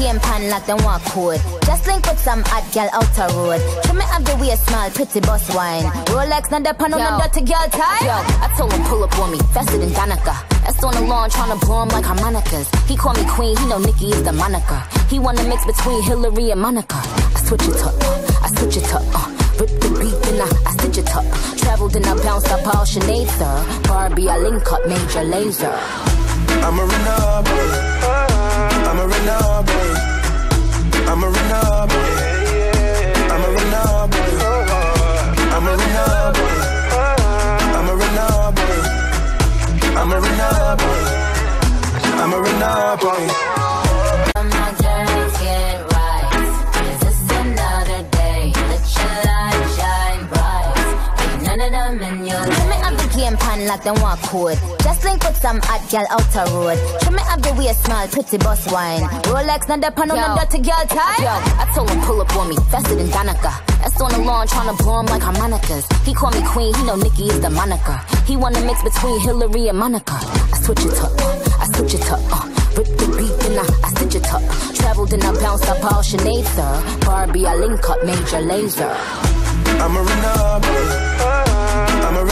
pan like them walk code. Just link with some hot girl outer road. Trim me up the way small, pretty boss wine. Rolex, not the pan on the dirty girl tie. Yo, I told him pull up on me, faster than Danica. That's on the lawn, tryna blow him like harmonicas. He call me queen, he know Nikki is the moniker. He wanna mix between Hillary and Monica. I switch it up, uh, I switch it up, uh. Rip the beat, then I, I stitch it up. Traveled and I bounced up all Sinead, sir. Barbie, I link up, Major Lazer. I'm a renegade. Ain't none in your Trim me up the game pan like them walk code. Just link with some hot girl outer road. Trim me up the way small, pretty boss wine. Rolex, not the pan on the dirty girl tie. Yo, I told him pull up on me, faster than Danica. That's on the lawn, tryna blow him like harmonicas. He call me queen, he know Nikki is the moniker. He wanna mix between Hillary and Monica. I switch it up, I switch it up, uh. Rip the beat, then I, I stitch it up. Traveled and I bounced up all Sinead, sir. Barbie, I link up, Major Lazer. I'm a runner. I'm a